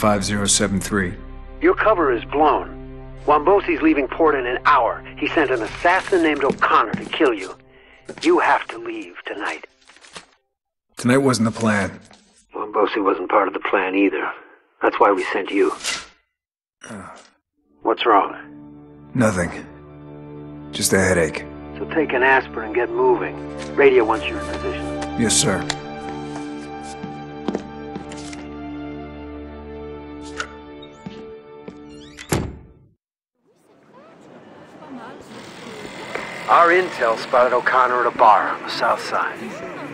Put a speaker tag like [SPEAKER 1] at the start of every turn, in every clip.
[SPEAKER 1] Hello.
[SPEAKER 2] Code in.
[SPEAKER 1] Bourne 15073.
[SPEAKER 2] Your cover is blown. Wombosi's leaving port in an hour. He sent an assassin named O'Connor to kill you. You have to leave tonight.
[SPEAKER 1] Tonight wasn't the plan.
[SPEAKER 2] Wombosi wasn't part of the plan either. That's why we sent you. What's wrong?
[SPEAKER 1] Nothing. Just a headache.
[SPEAKER 2] So take an aspirin and get moving. Radio once you're in position.
[SPEAKER 1] Yes, sir.
[SPEAKER 2] Intel spotted O'Connor at a bar on the south side.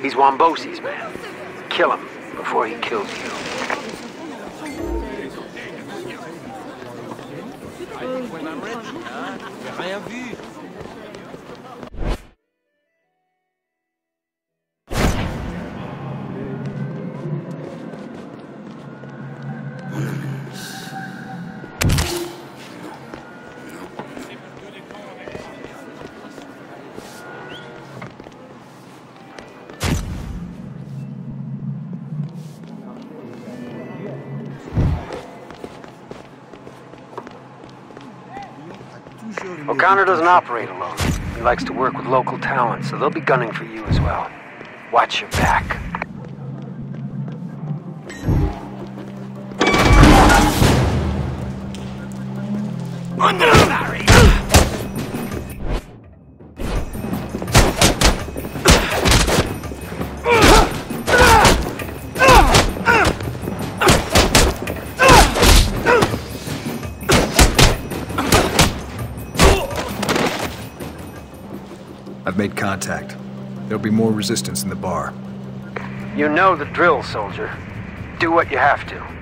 [SPEAKER 2] He's Wombosi's man. Kill him before he kills you. O'Connor doesn't operate alone. He likes to work with local talent, so they'll be gunning for you as well. Watch your back.
[SPEAKER 1] Contact. There'll be more resistance in the bar.
[SPEAKER 2] You know the drill, soldier. Do what you have to.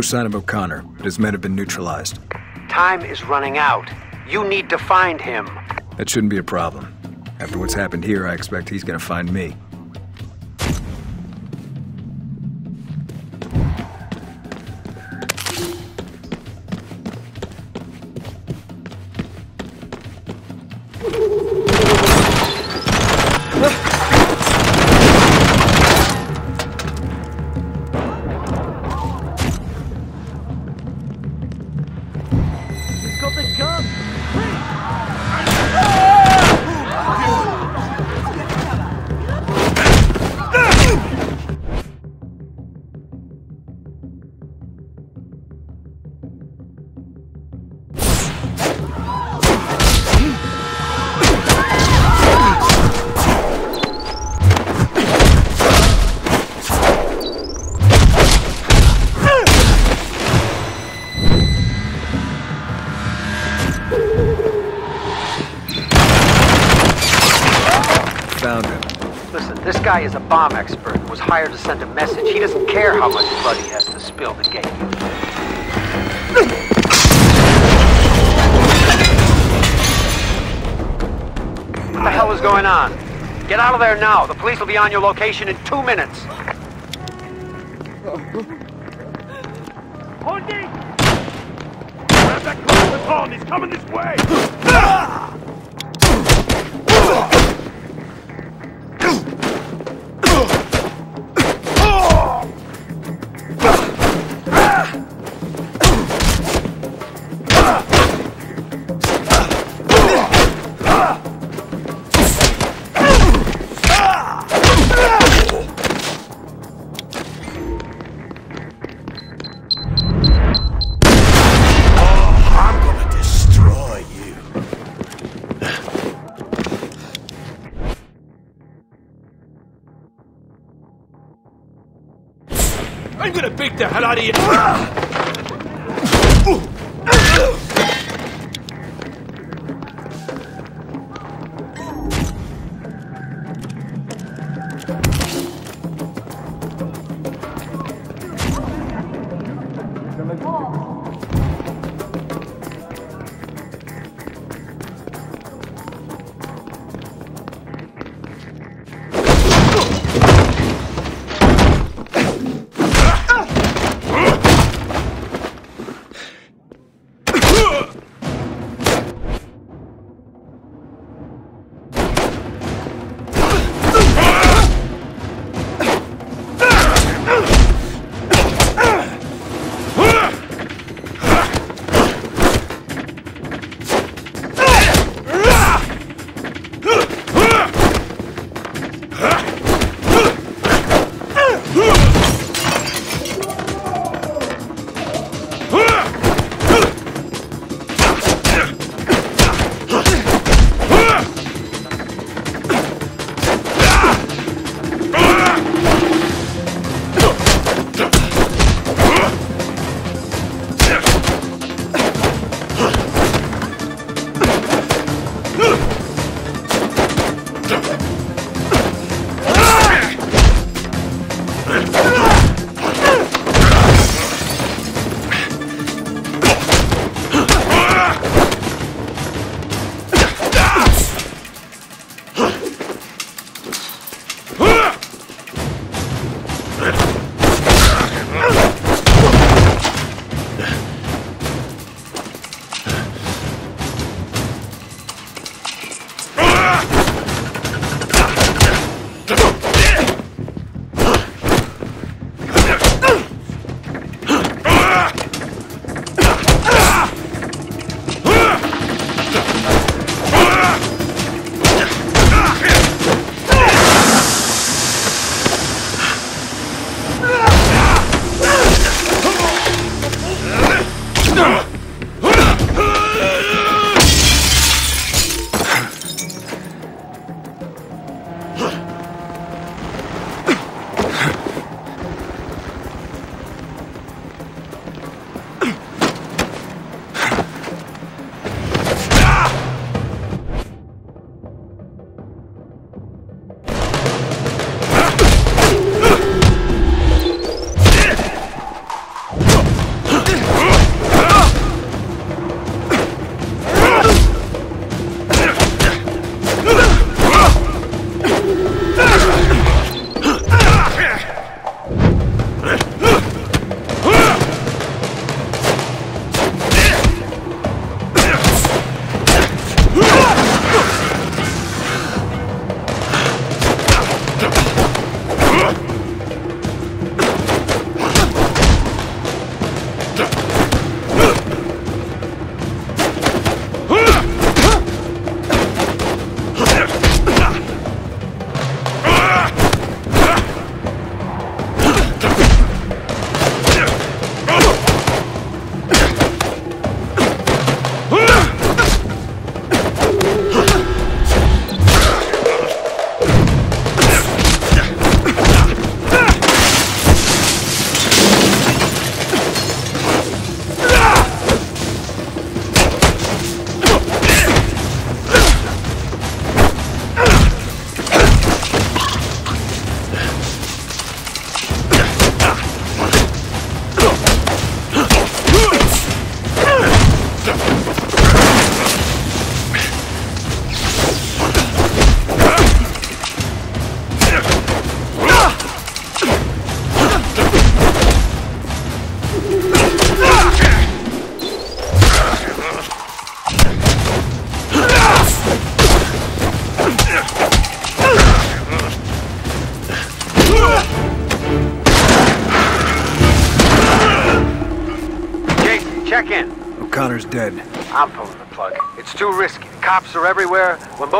[SPEAKER 1] No sign of O'Connor, but his men have been neutralized.
[SPEAKER 2] Time is running out. You need to find him.
[SPEAKER 1] That shouldn't be a problem. After what's happened here, I expect he's gonna find me.
[SPEAKER 2] Guy is a bomb expert who was hired to send a message. He doesn't care how much blood he has to spill to get you. What the hell is going on. Get out of there now. The police will be on your location in two minutes.
[SPEAKER 3] Hondi! Grab that car with on. He's coming this way! Ah! The hell out of you!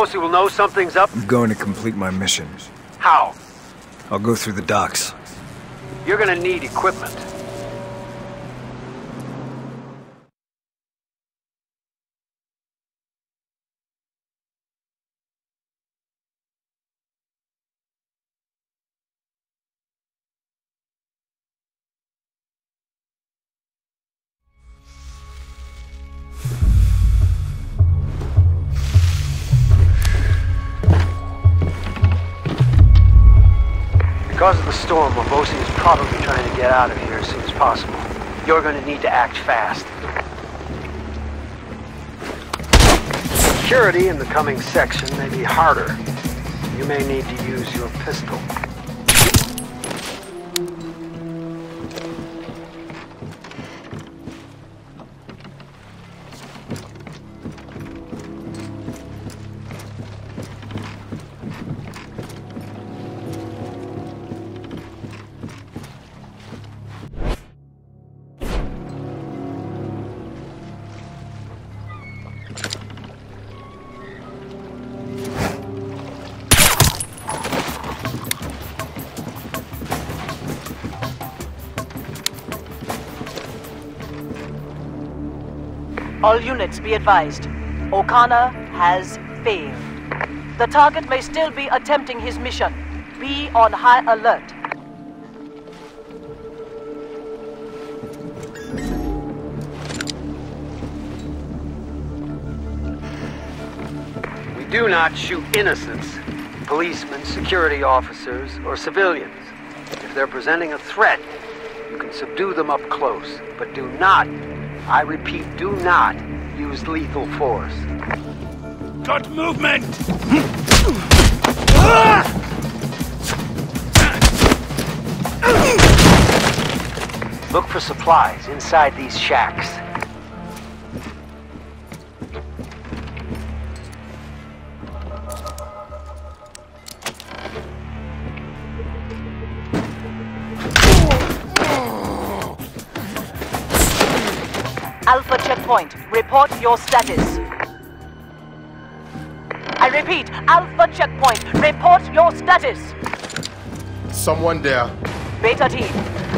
[SPEAKER 2] Will know something's up.
[SPEAKER 1] I'm going to complete my mission.
[SPEAKER 2] How?
[SPEAKER 1] I'll go through the docks.
[SPEAKER 2] You're gonna need equipment. Because of the storm, Wombosi is probably trying to get out of here as soon as possible. You're gonna need to act fast. Security in the coming section may be harder. You may need to use your pistol.
[SPEAKER 4] All units be advised. O'Connor has failed. The target may still be attempting his mission. Be on high alert.
[SPEAKER 2] We do not shoot innocents, policemen, security officers, or civilians. If they're presenting a threat, you can subdue them up close, but do not, I repeat, do not use lethal force.
[SPEAKER 5] Got movement!
[SPEAKER 2] Look for supplies inside these shacks.
[SPEAKER 4] Report your status. I repeat, Alpha checkpoint. Report your status.
[SPEAKER 6] Someone there.
[SPEAKER 4] Beta team,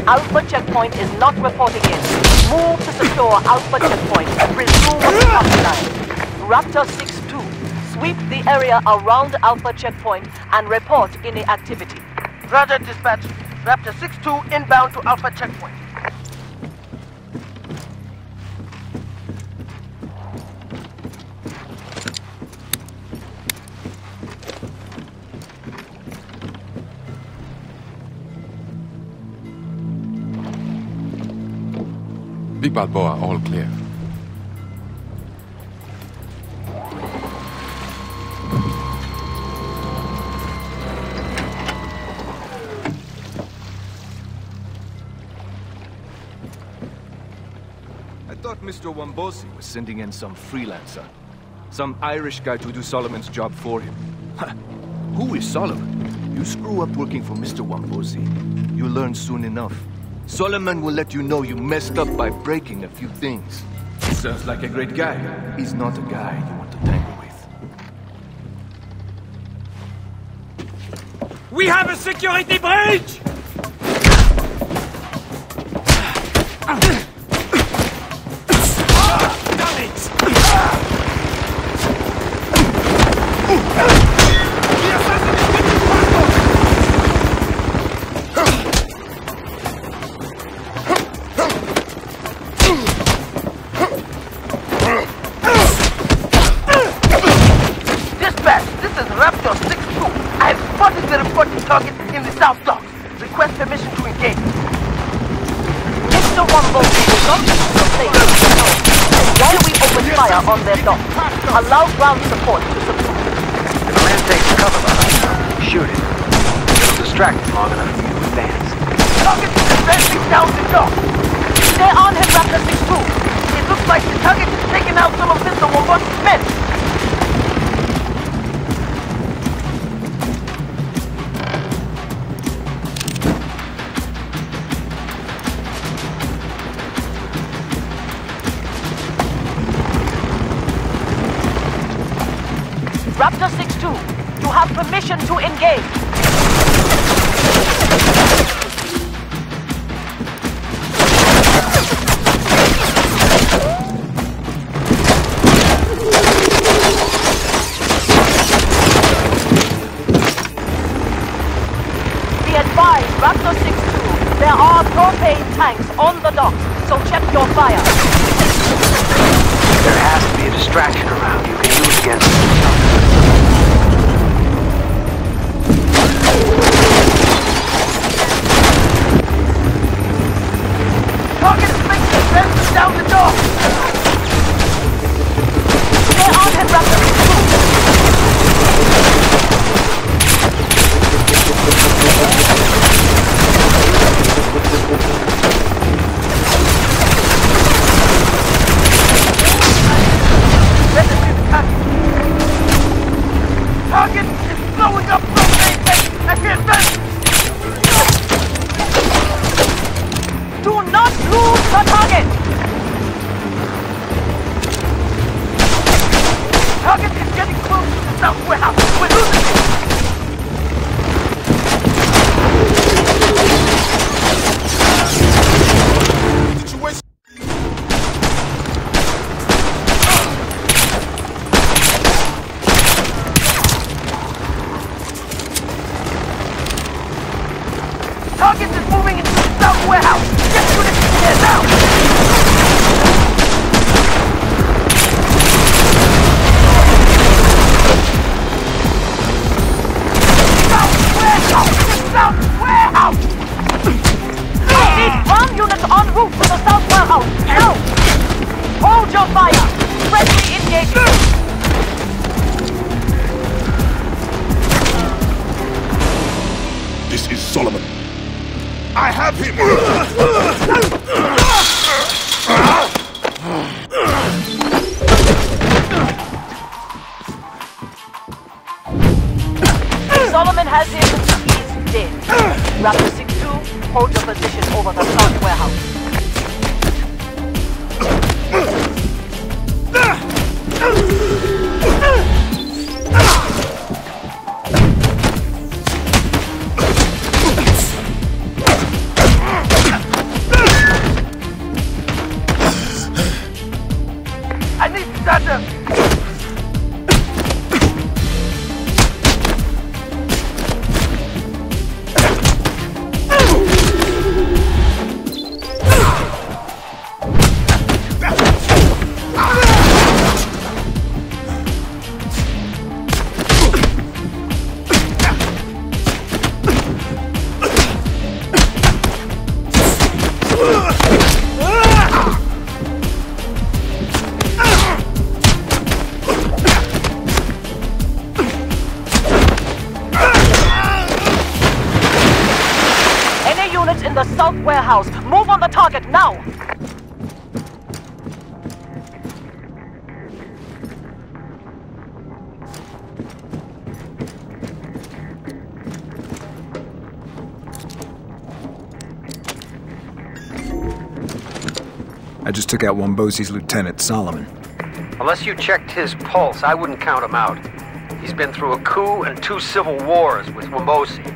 [SPEAKER 4] Alpha checkpoint is not reporting in. Move to secure Alpha checkpoint. Resume offline. Raptor 6-2, sweep the area around Alpha checkpoint and report any activity.
[SPEAKER 7] Roger, dispatch. Raptor 6-2 inbound to Alpha checkpoint.
[SPEAKER 6] Balboa, all clear.
[SPEAKER 8] I thought Mr. Wombosi was sending in some freelancer. Some Irish guy to do Solomon's job for him. Who is Solomon? You screw up working for Mr. Wombosi. You learn soon enough. Solomon will let you know you messed up by breaking a few things. Sounds like a great guy. He's not a guy you want to tangle with.
[SPEAKER 5] We have a security breach!
[SPEAKER 7] have permission to engage.
[SPEAKER 4] Move!
[SPEAKER 1] took out Wombosi's lieutenant, Solomon.
[SPEAKER 2] Unless you checked his pulse, I wouldn't count him out. He's been through a coup and two civil wars with Wombosi.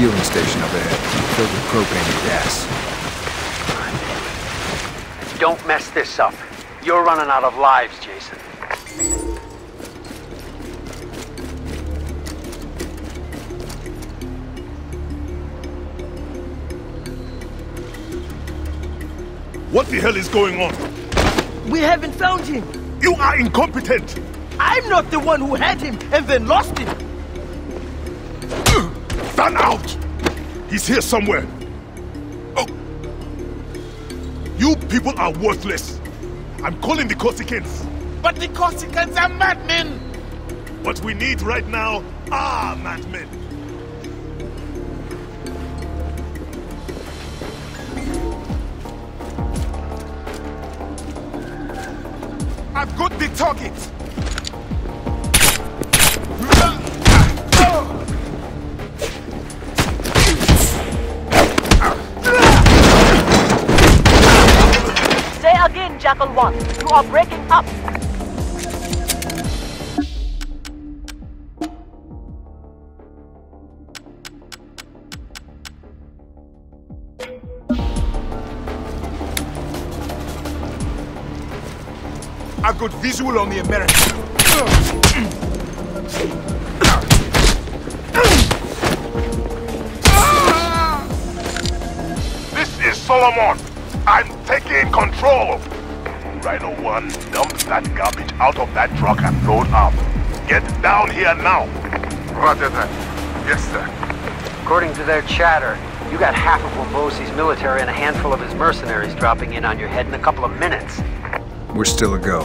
[SPEAKER 1] Fueling station up ahead, filled with propane and gas.
[SPEAKER 2] Don't mess this up. You're running out of lives, Jason.
[SPEAKER 5] What the hell is going on?
[SPEAKER 7] We haven't found him.
[SPEAKER 5] You are incompetent!
[SPEAKER 7] I'm not the one who had him and then lost him.
[SPEAKER 5] Stand out! He's here somewhere. Oh. You people are worthless. I'm calling the Corsicans.
[SPEAKER 9] But the Corsicans are madmen!
[SPEAKER 5] What we need right now are madmen.
[SPEAKER 4] Jackal 1. You are breaking up.
[SPEAKER 9] I've got visual on the American.
[SPEAKER 5] This is Solomon. I'm taking control. Rhino 1, dump that garbage out of that truck and load up. Get down here now.
[SPEAKER 9] Roger that. Yes, sir.
[SPEAKER 2] According to their chatter, you got half of Wombosi's military and a handful of his mercenaries dropping in on your head in a couple of minutes.
[SPEAKER 1] We're still a go.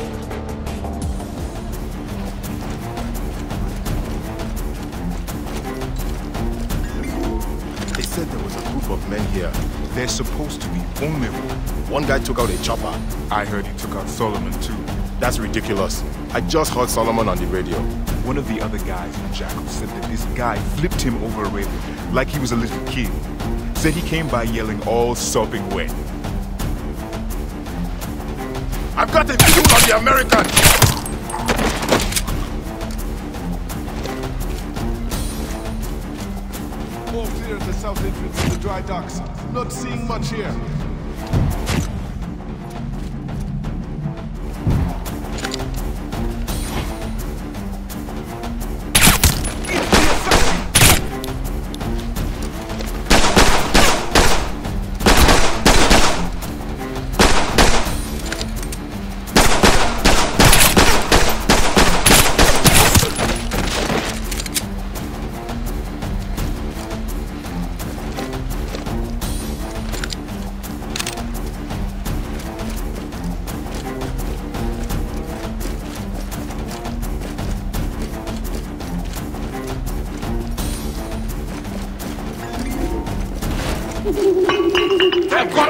[SPEAKER 6] They said there was a group of men here. They're supposed to be vulnerable. One guy took out a chopper.
[SPEAKER 9] I heard he took out Solomon, too.
[SPEAKER 6] That's ridiculous. I just heard Solomon on the radio.
[SPEAKER 9] One of the other guys in Jackal said that this guy flipped him over a railing like he was a little kid. Said he came by yelling all sopping wet.
[SPEAKER 6] I've got a visual on the American!
[SPEAKER 9] South entrance to the dry docks. Not seeing much here.
[SPEAKER 4] Jackal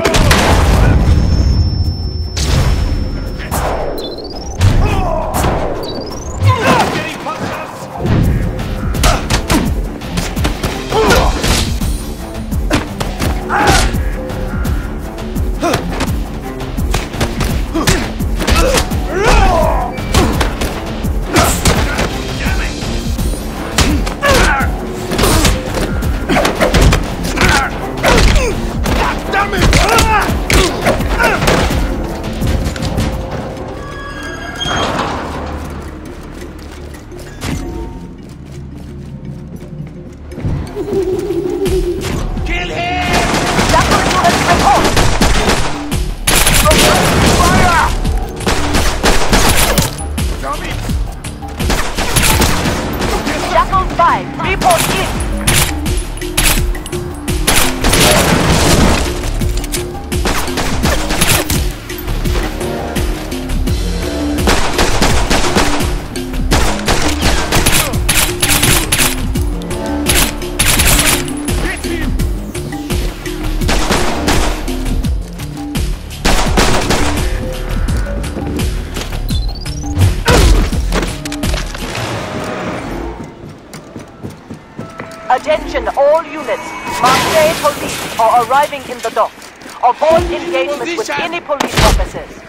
[SPEAKER 4] arriving in the docks. Avoid engagement with any police officers.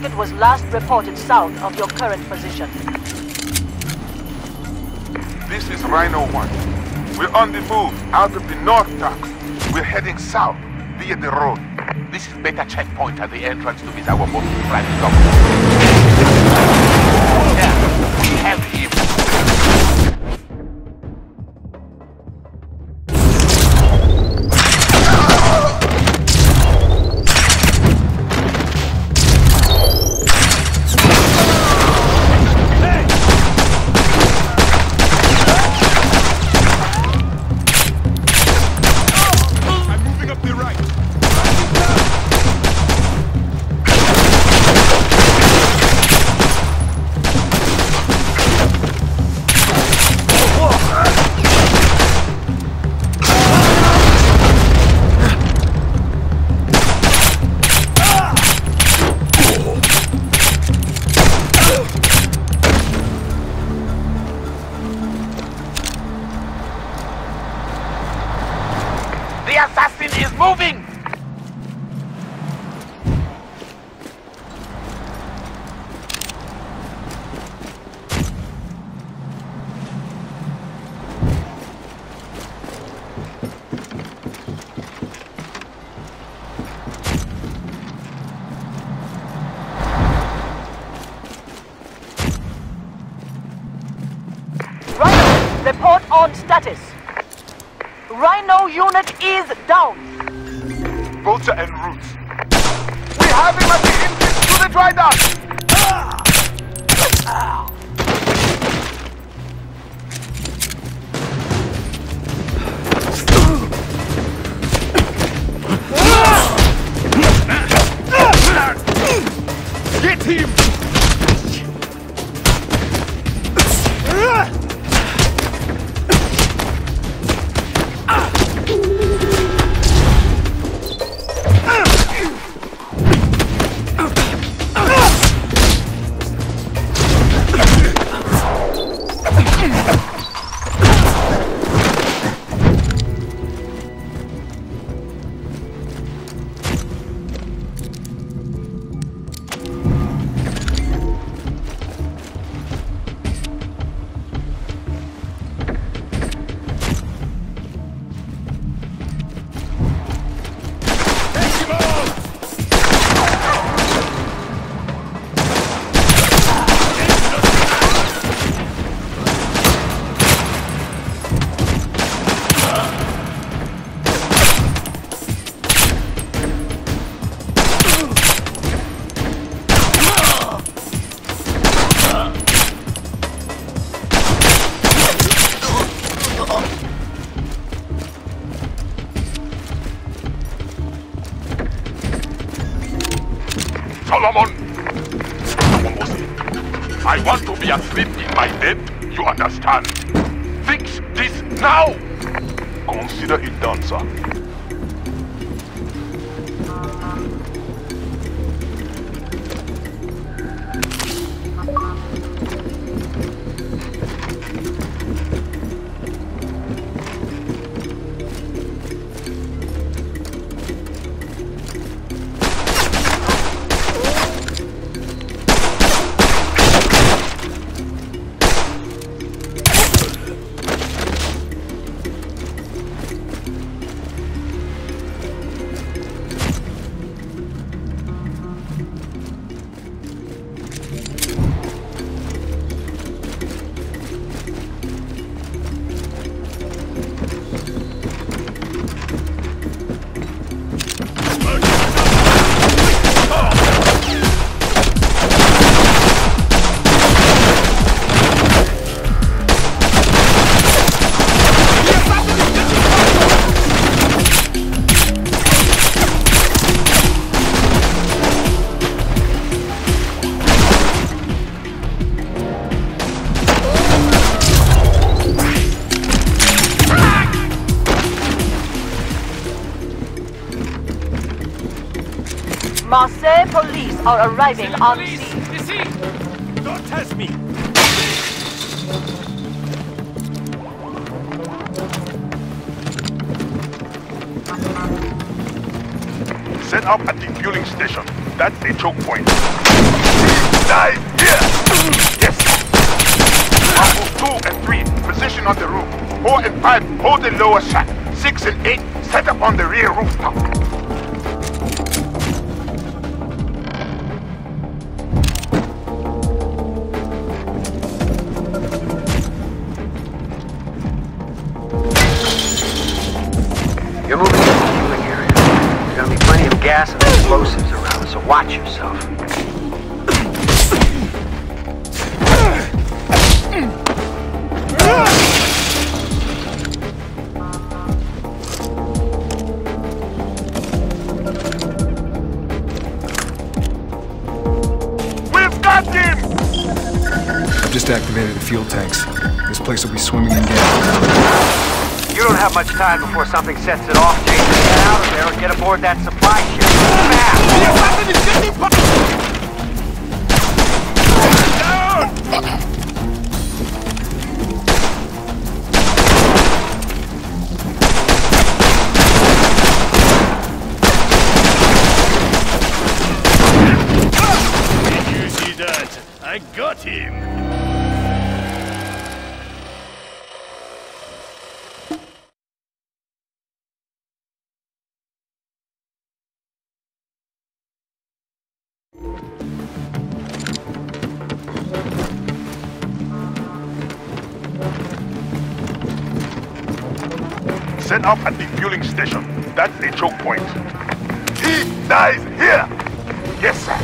[SPEAKER 4] Target was last reported south of your current position.
[SPEAKER 5] This is Rhino 1. We're on the move out of the North Docks. We're heading south via the road. This is Beta Checkpoint at the entrance to this our most private dock. I want
[SPEAKER 4] arriving on scene.
[SPEAKER 10] Don't test me!
[SPEAKER 5] Set up at the fueling station. That's a choke point. Die here! Yes! Uncles 2 and 3, position on the roof. 4 and 5, hold the lower shack. 6 and 8, set up on the rear rooftop.
[SPEAKER 2] Time before something sets it off, Jason. Get out of there and get aboard that supply ship. Fast!
[SPEAKER 10] Did you see that? I got him!
[SPEAKER 5] Up at the fueling station. That's a choke point. He dies here! Yes, sir.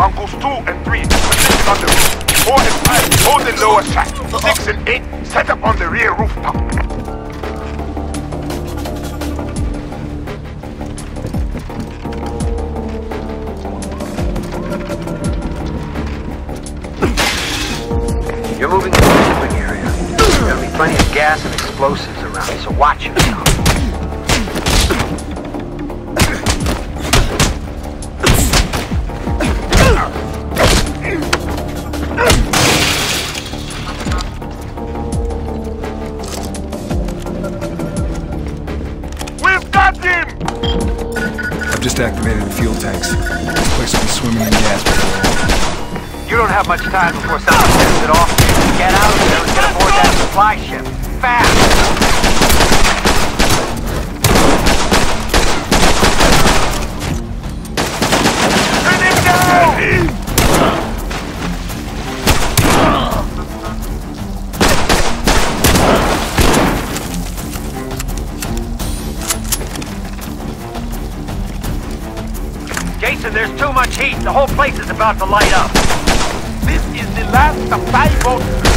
[SPEAKER 5] Uncles 2 and 3, position on the roof. 4 and 5, hold the lower shack. 6 and 8, set up on the rear rooftop.
[SPEAKER 2] You're moving plenty of gas and explosives around, so watch yourself. About to light up.
[SPEAKER 5] This is the last we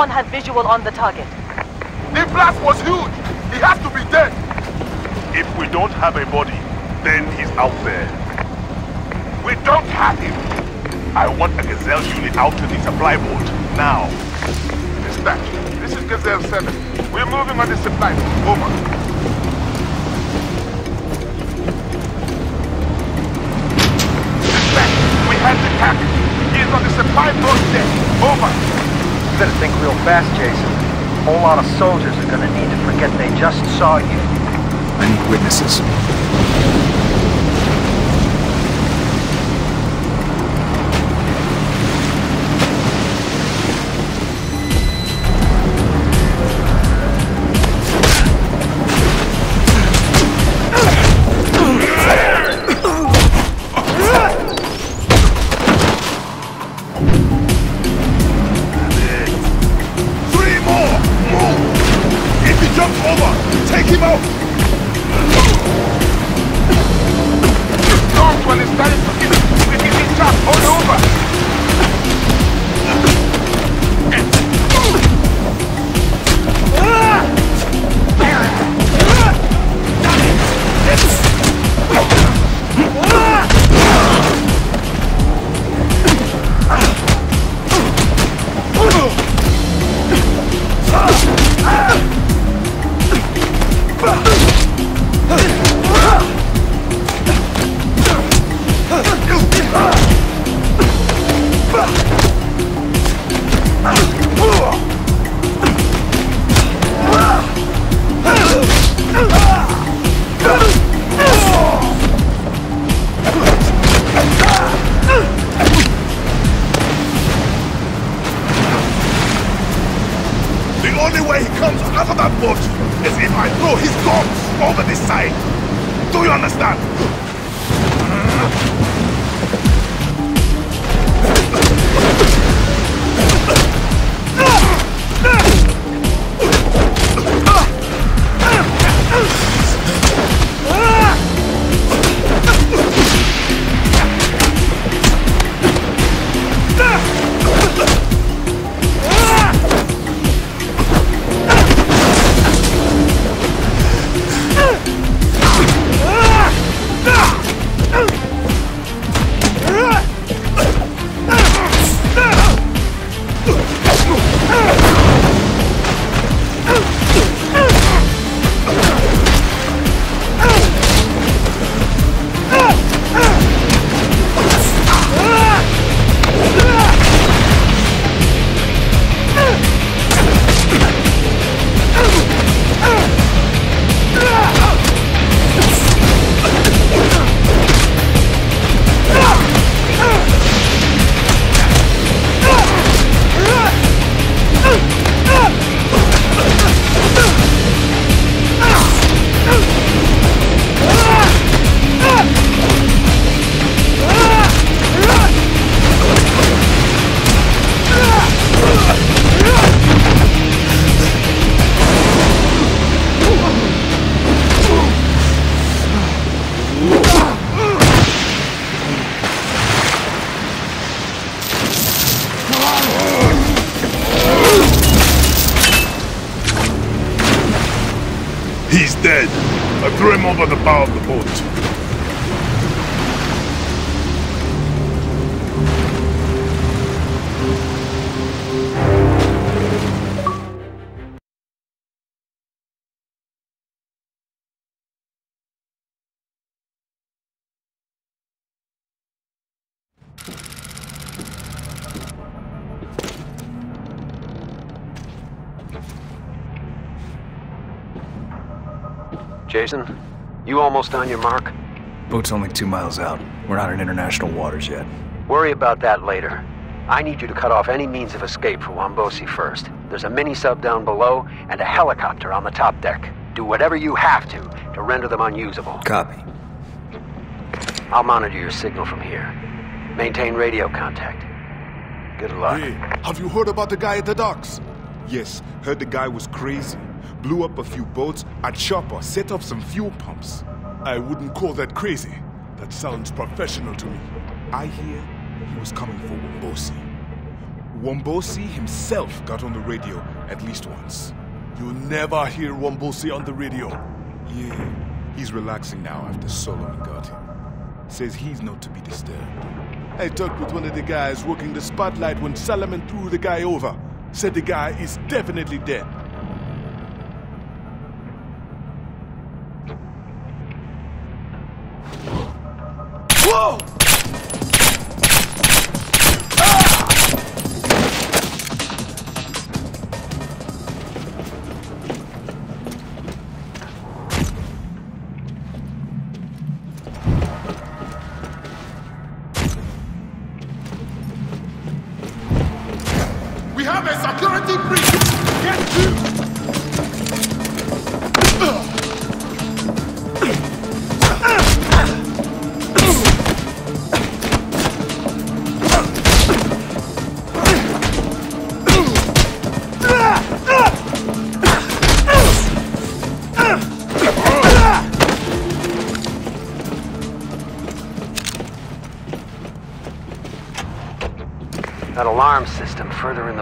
[SPEAKER 4] Does anyone have visual on the target?
[SPEAKER 5] The blast was huge! He has to be dead! If we don't have a body, then he's out there. We don't have him! I want a Gazelle unit out to the supply boat, now. Dispatch, this is Gazelle 7. We're moving on the supply boat. Over. Dispatch, we have the captain. He is on the supply boat deck. Over.
[SPEAKER 2] Better think real fast, Jason. A whole lot of soldiers are gonna need to forget they just saw you.
[SPEAKER 1] I need witnesses.
[SPEAKER 2] Jason, you almost on your mark?
[SPEAKER 1] Boat's only two miles out. We're not in international waters yet.
[SPEAKER 2] Worry about that later. I need you to cut off any means of escape for Wombosi first. There's a mini-sub down below and a helicopter on the top deck. Do whatever you have to to render them unusable.
[SPEAKER 1] Copy.
[SPEAKER 2] I'll monitor your signal from here. Maintain radio contact. Good luck.
[SPEAKER 9] Hey, have you heard about the guy at the docks? Yes, heard the guy was crazy. Blew up a few boats, a chopper, set up some fuel pumps.
[SPEAKER 5] I wouldn't call that crazy. That sounds professional to me.
[SPEAKER 9] I hear he was coming for Wombosi. Wombosi himself got on the radio at least once.
[SPEAKER 5] You never hear Wombosi on the radio.
[SPEAKER 9] Yeah, he's relaxing now after Solomon got him. Says he's not to be disturbed.
[SPEAKER 5] I talked with one of the guys working the spotlight when Solomon threw the guy over. Said the guy is definitely dead.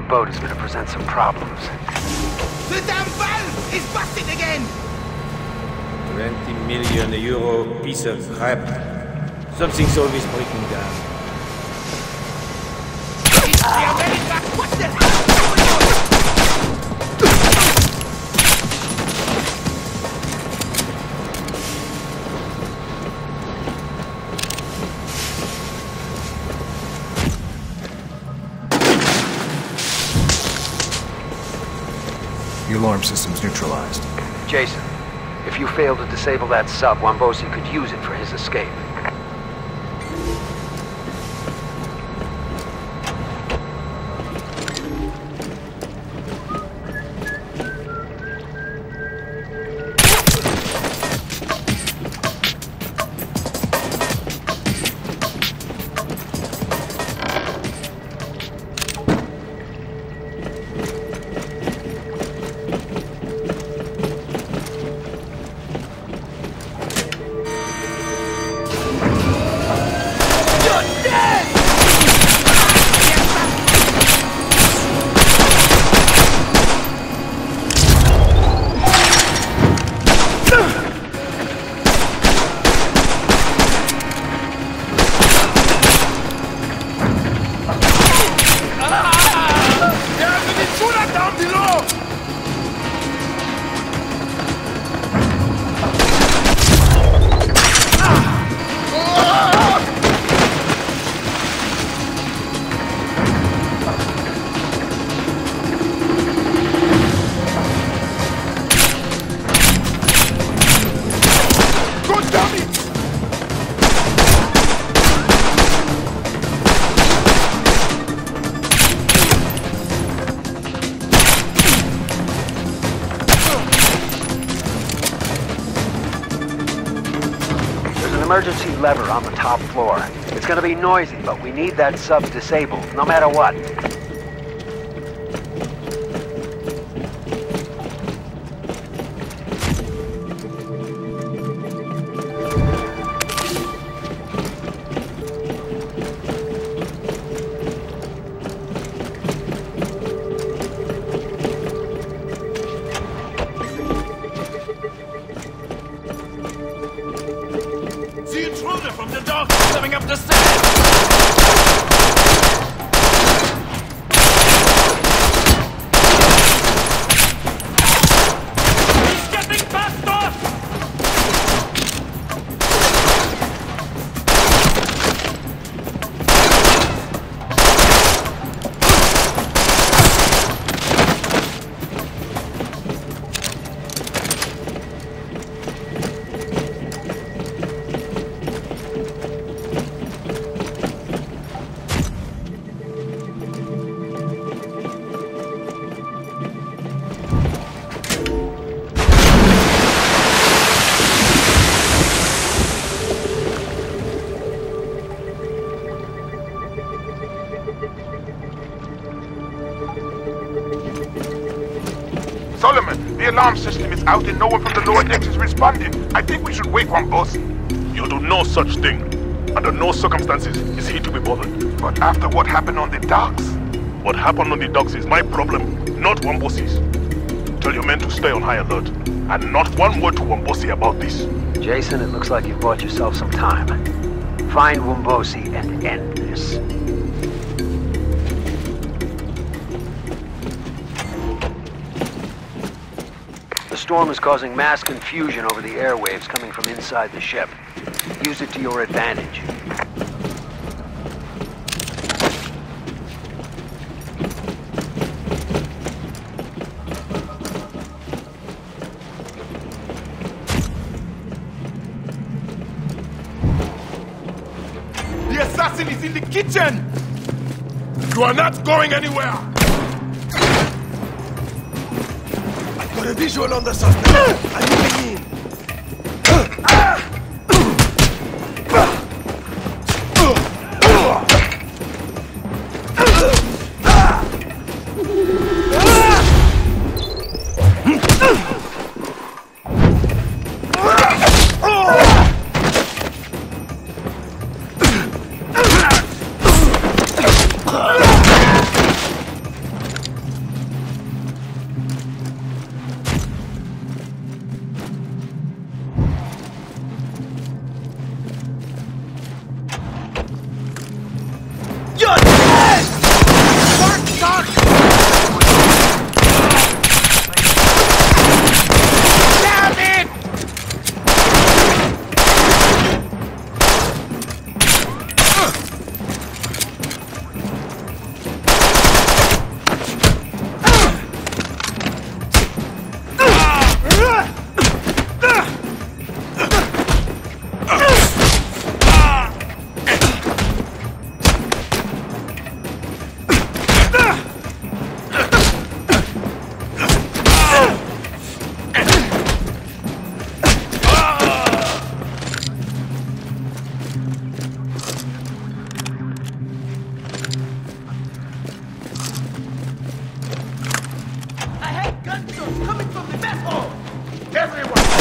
[SPEAKER 2] Boat is going to present some problems.
[SPEAKER 7] The damn valve is busted again!
[SPEAKER 11] 20 million euro piece of crap. Something's always breaking down.
[SPEAKER 1] Neutralized.
[SPEAKER 2] Jason, if you fail to disable that sub, Wombosi could use it for his escape. Lever on the top floor. It's gonna be noisy, but we need that sub disabled, no matter what.
[SPEAKER 12] Think we should wake Wombosi.
[SPEAKER 5] You do no such thing. Under no circumstances is he to be bothered.
[SPEAKER 12] But after what happened on the docks,
[SPEAKER 5] What happened on the docks is my problem, not Wombosi's. Tell your men to stay on high alert. And not one word to Wambosi about this.
[SPEAKER 2] Jason, it looks like you've bought yourself some time. Find Wombosi and end this. Storm is causing mass confusion over the airwaves coming from inside the ship. Use it to your advantage.
[SPEAKER 13] The assassin is in the kitchen! You are not going anywhere!
[SPEAKER 10] Visual on the suspect. Ah! Coming from the mess hall! Everyone!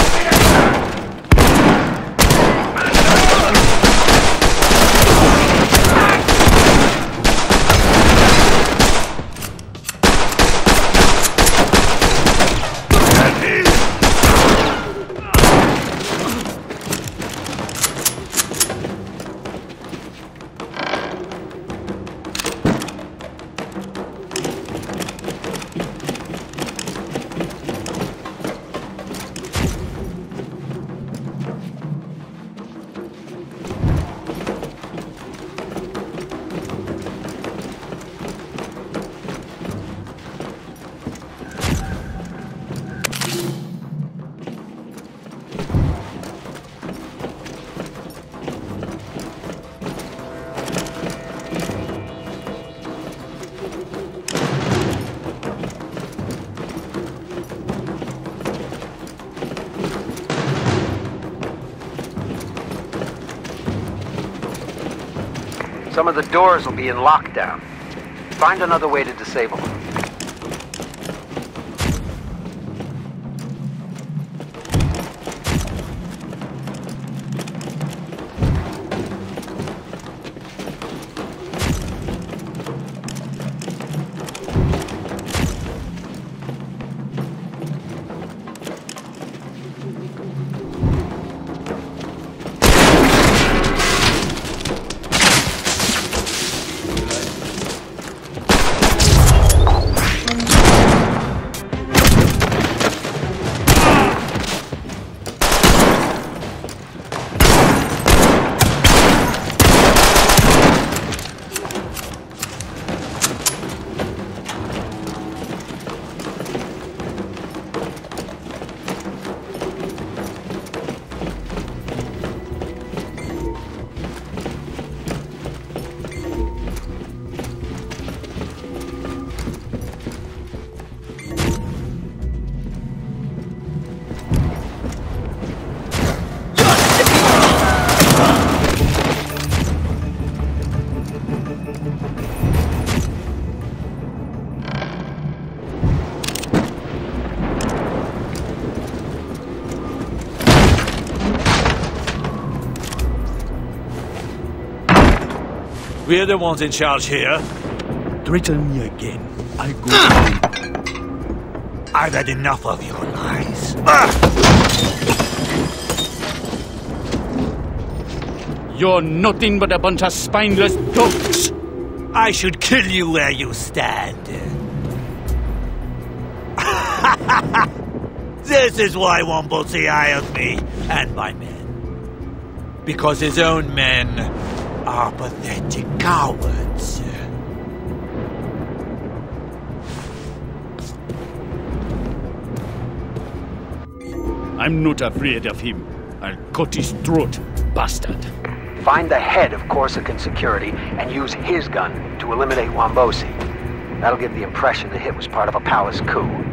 [SPEAKER 2] Some of the doors will be in lockdown. Find another way to disable them.
[SPEAKER 10] We're the ones in charge here.
[SPEAKER 3] Threaten me again. I go ah!
[SPEAKER 10] I've had enough of your lies. Ah!
[SPEAKER 3] You're nothing but a bunch of spineless dogs.
[SPEAKER 10] I should kill you where you stand. this is why Wombosi hired me and my men. Because his own men are pathetic cowards.
[SPEAKER 3] I'm not afraid of him. I'll cut his throat, bastard.
[SPEAKER 2] Find the head of Corsican security and use his gun to eliminate Wombosi. That'll give the impression the hit was part of a palace coup.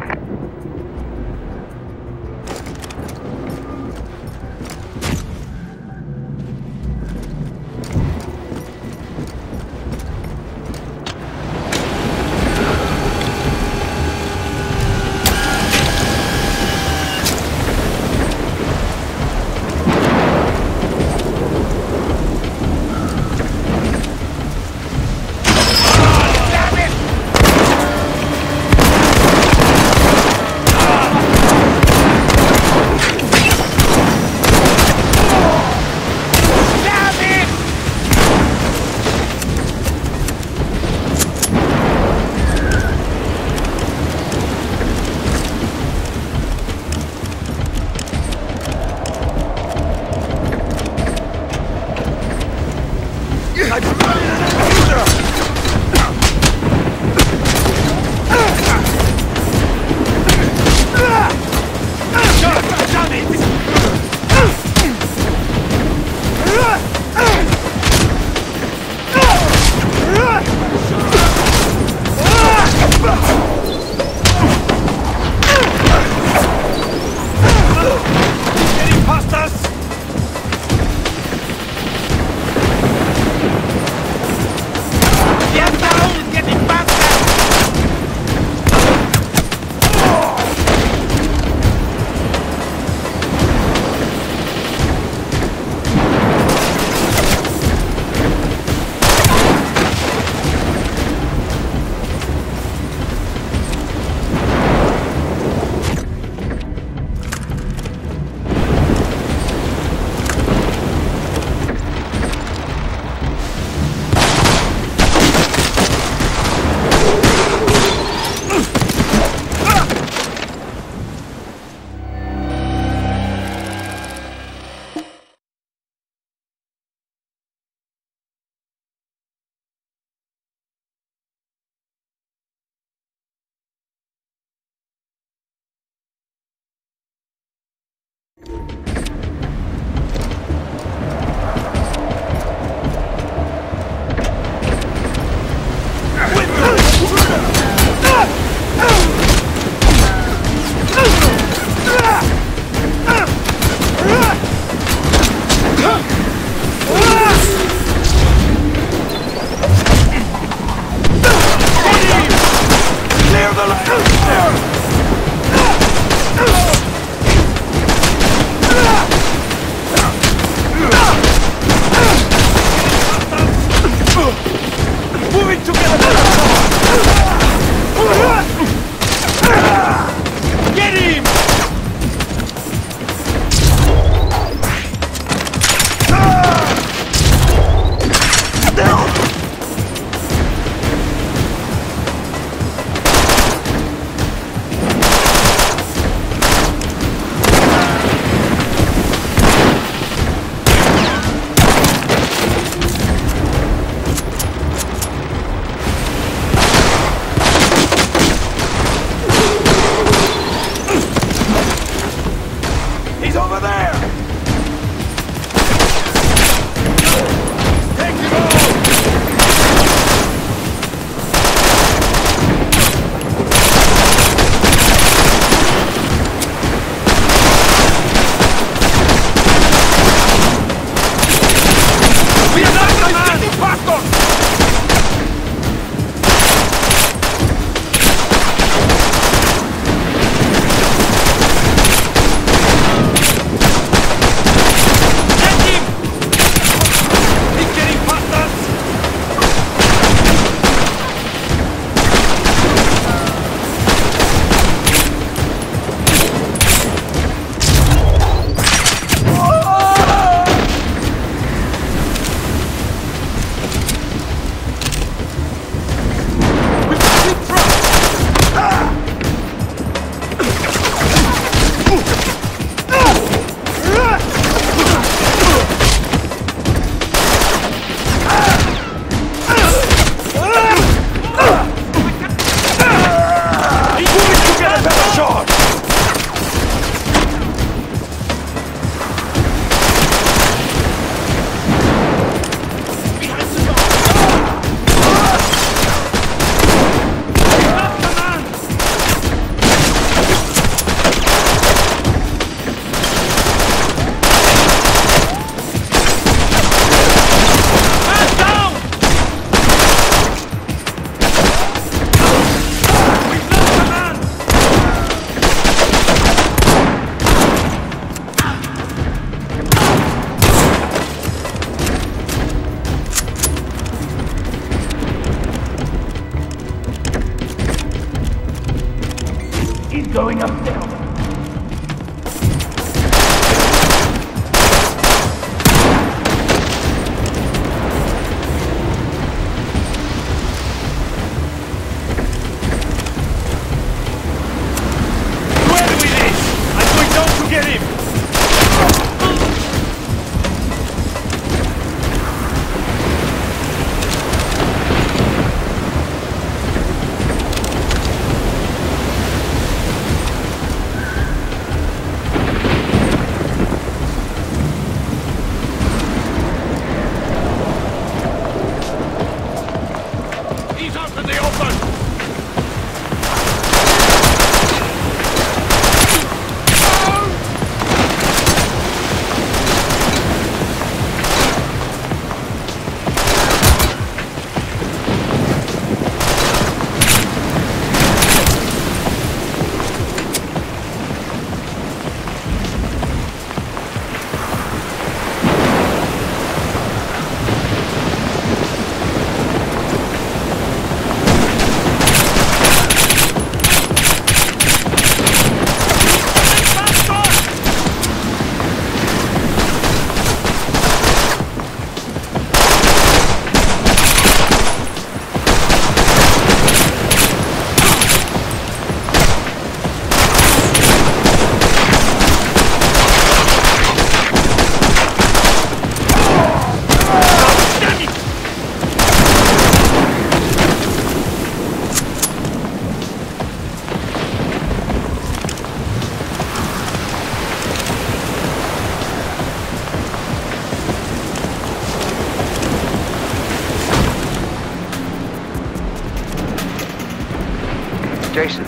[SPEAKER 2] Jason,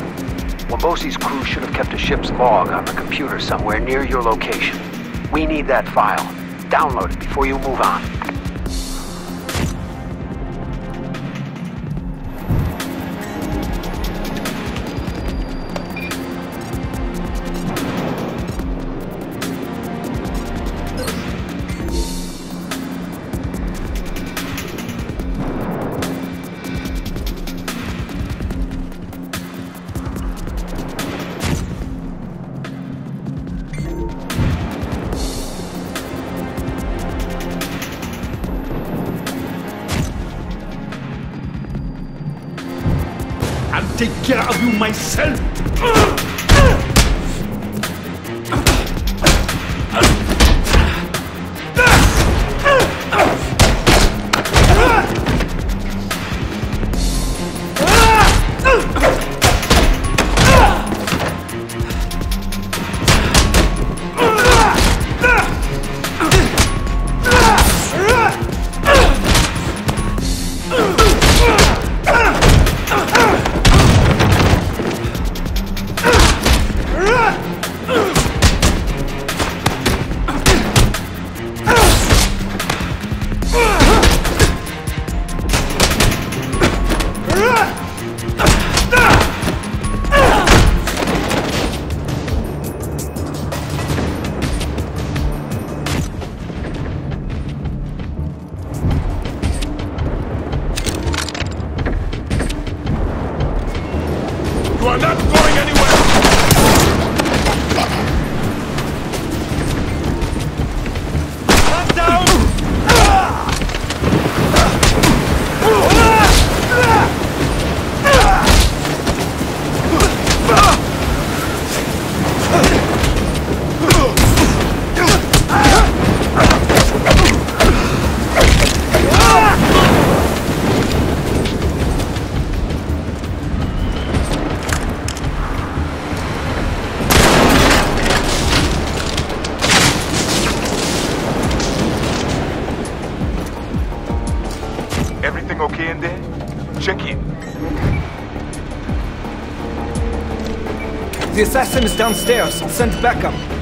[SPEAKER 2] Wombosi's crew should have kept a ship's log on the computer somewhere near your location. We need that file. Download it before you move on.
[SPEAKER 1] The assassin is downstairs. Send backup.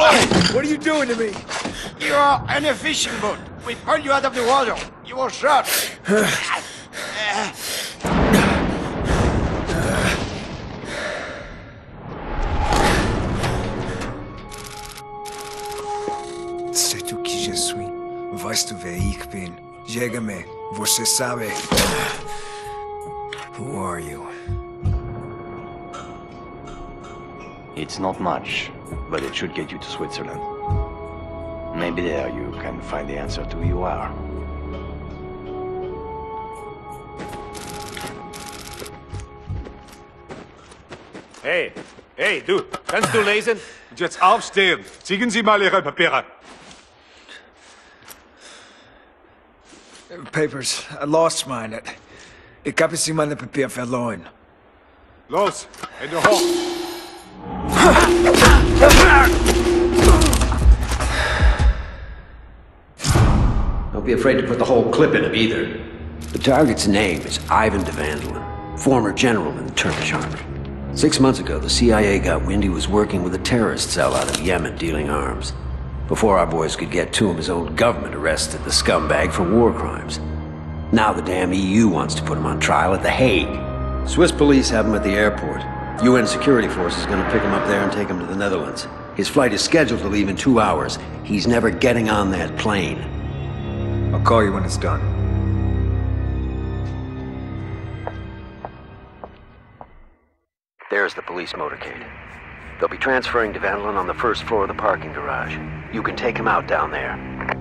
[SPEAKER 1] What are you doing to me?
[SPEAKER 7] You are in a fishing boat. We pulled you out of the water. You were shot.
[SPEAKER 1] Sei tu que je suis. Vais tu ver ich bin. Chega-me. Você sabe. Who are you?
[SPEAKER 8] It's not much, but it should get you to Switzerland. Maybe there you can find the answer to who you are.
[SPEAKER 14] Hey, hey, du, kannst du lesen? Jetzt aufstehen. Ziehen Sie mal Ihre Papiere.
[SPEAKER 1] Papers. I lost mine. Ich habe sie meine Papier verloren.
[SPEAKER 14] Los, Hände hoch.
[SPEAKER 2] Don't be afraid to put the whole clip in him either. The target's name is Ivan de Vandelen, former general in the Turkish army. Six months ago, the CIA got wind he was working with a terrorist cell out of Yemen dealing arms. Before our boys could get to him, his own government arrested the scumbag for war crimes. Now the damn EU wants to put him on trial at The Hague. Swiss police have him at the airport. UN security force is gonna pick him up there and take him to the Netherlands. His flight is scheduled to leave in two hours. He's never getting on that plane.
[SPEAKER 1] I'll call you when it's done.
[SPEAKER 2] There's the police motorcade. They'll be transferring to Vandalen on the first floor of the parking garage. You can take him out down there.